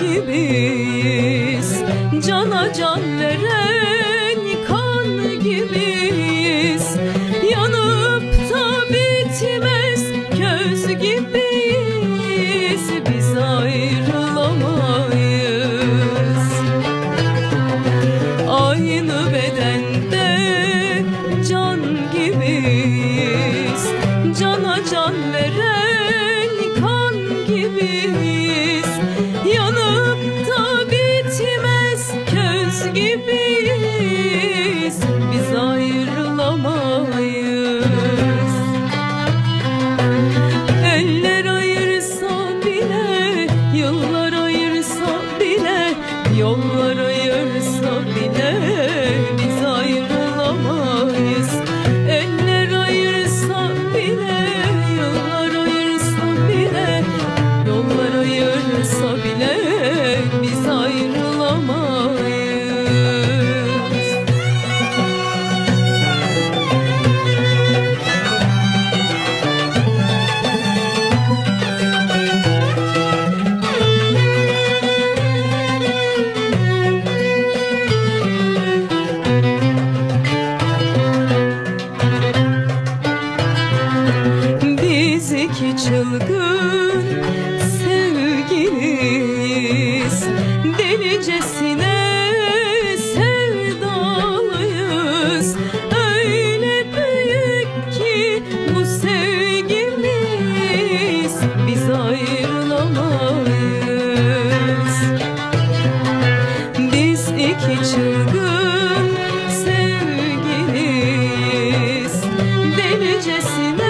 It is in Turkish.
gibiyiz. Cana can veren kan gibiyiz. Yanıp da bitmez köz gibiyiz. Biz ayrılamayız. Aynı bedende can gibiyiz. Cana can veren yollar ayırsa bile çılgın sevgiliyiz Delicesine sevdalıyız. Öyle büyük ki bu sevgimiz. Biz ayrılamayız. Biz iki çılgın sevgiliyiz Delicesine